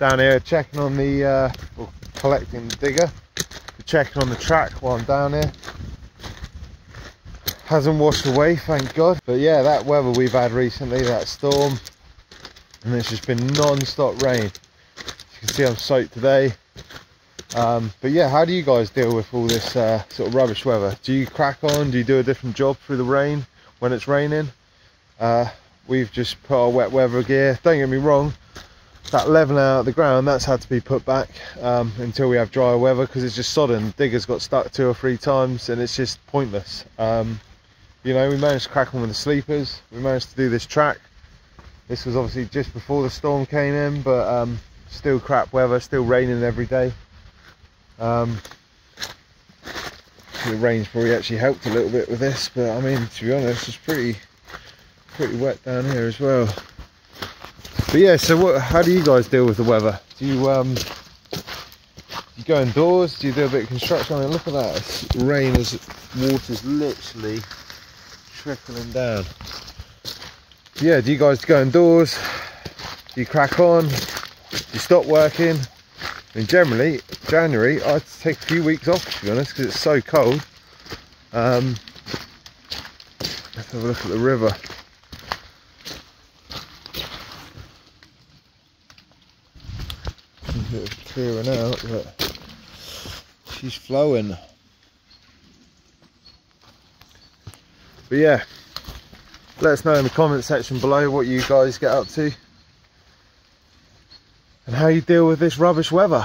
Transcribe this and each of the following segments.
down here checking on the, uh, well, collecting the digger, checking on the track while I'm down here. Hasn't washed away, thank God. But yeah, that weather we've had recently, that storm, and it's just been non-stop rain. As you can see I'm soaked today. Um, but yeah, how do you guys deal with all this uh, sort of rubbish weather? Do you crack on? Do you do a different job through the rain when it's raining? Uh, we've just put our wet weather gear. Don't get me wrong, that leveling out of the ground, that's had to be put back um, until we have dry weather because it's just sodden. Diggers got stuck two or three times and it's just pointless. Um, you know, we managed to crack on with the sleepers. We managed to do this track. This was obviously just before the storm came in, but um, still crap weather, still raining every day. Um, the rain's probably actually helped a little bit with this, but I mean, to be honest, it's pretty, pretty wet down here as well. But yeah, so what? How do you guys deal with the weather? Do you um, you go indoors? Do you do a bit of construction? I mean, look at that. It's rain as water's literally trickling down. Yeah, do you guys go indoors? Do you crack on? Do you stop working? I mean, generally, January, I take a few weeks off, to be honest, because it's so cold. Um, let's have a look at the river. Clearing out, but she's flowing. But yeah, let us know in the comment section below what you guys get up to and how you deal with this rubbish weather.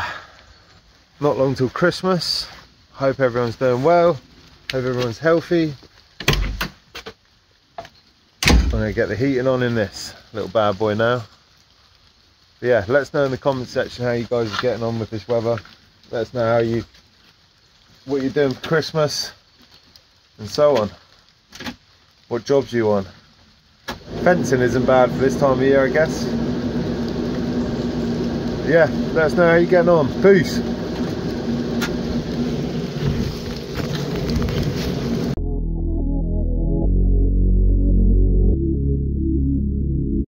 Not long till Christmas. Hope everyone's doing well. Hope everyone's healthy. I'm gonna get the heating on in this little bad boy now. But yeah, let us know in the comment section how you guys are getting on with this weather. Let us know how you, what you're doing for Christmas, and so on. What jobs you on? Fencing isn't bad for this time of year, I guess. Yeah, let us know how you're getting on. Peace.